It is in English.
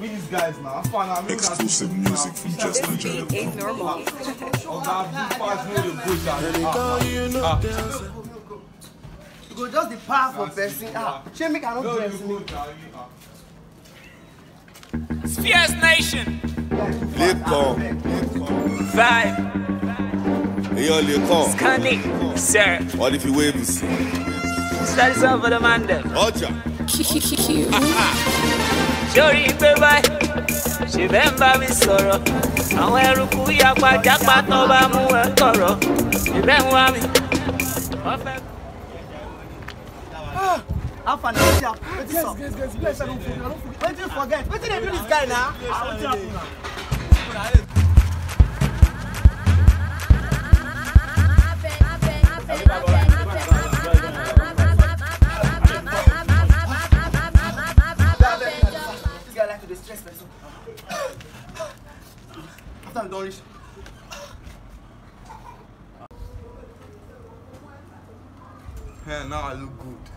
Me these guys now. I'm fine. I'm Exclusive music from Just Nigeria. ain't normal. Oh, God, big know the bush and ah, You go just the powerful person. Ah, shey make I no No, dress you me. ah. Fierce Nation lẹ́kàn vibe lẹ́kàn Scandi sir wọ́n ní fi wéèbù sí study some for the man dem ọjà sórí pé báyìí ṣe bẹ́ẹ̀ ń bá mi sọ̀rọ̀ àwọn eruku yapa japa tó bá mú ẹ kọ̀rọ̀ ṣe bẹ́ẹ̀ ń wá mi. Ah, how far now? Yes, yes, yes, yes. Wait till you forget. Wait till they do this guy now. dann doch nicht. Yeah, now I look good.